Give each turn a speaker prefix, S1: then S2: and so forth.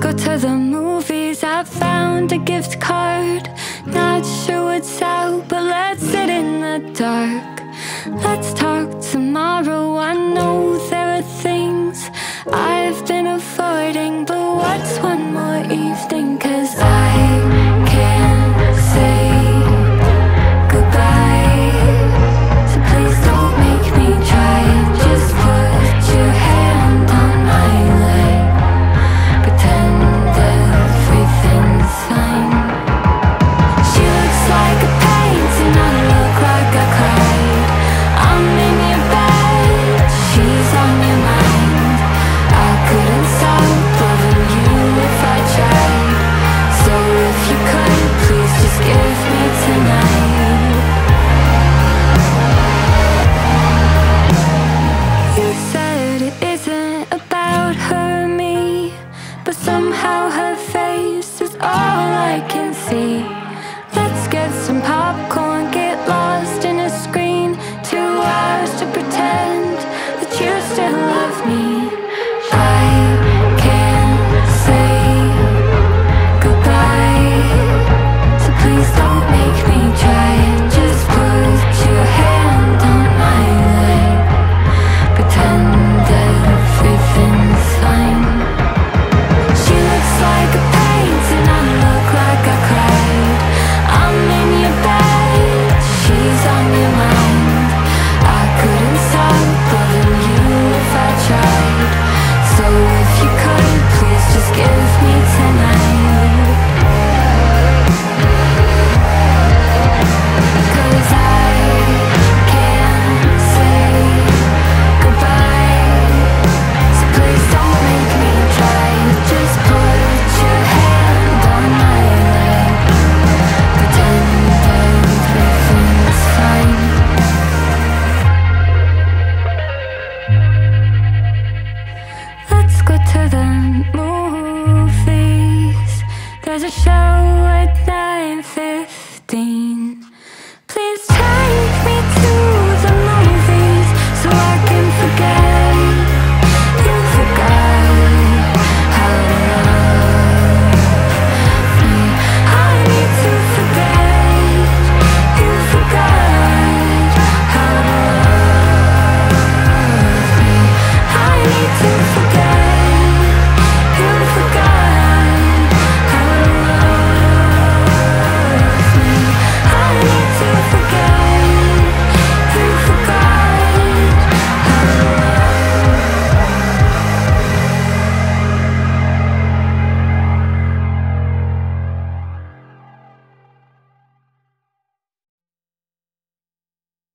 S1: Go to the movies. I found a gift card. Not sure what's out, but let's sit in the dark. Let's talk tomorrow. I can see. Let's get some popcorn. There's a show at 9.15